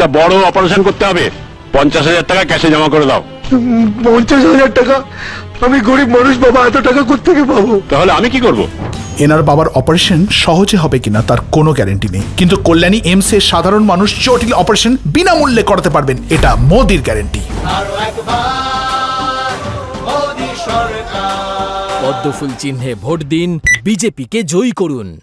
একটা বড় অপারেশন করতে হবে। পঞ্চাশ হাজার টাকা ক্যাশে জমা করে দাও। পঞ্চাশ হাজার টাকা? আমি গরিব মানুষ বাবা এত টাকা কোথেকে পাবো? তাহলে আমি কি করব? এনার বাবার অপারেশন সহজে হবে কিনা তার কোনো গ্যারেন্টি নেই। কিন্তু কল্যাণী এমস এর সাধারণ মানুষ জটিল অপারেশন বিনামূল্যে করাতে পারবেন। এটা মোদির গ্যারেন্টি পদ্মফুল চিহ্নে ভোট দিন বিজেপিকে জয়ী করুন।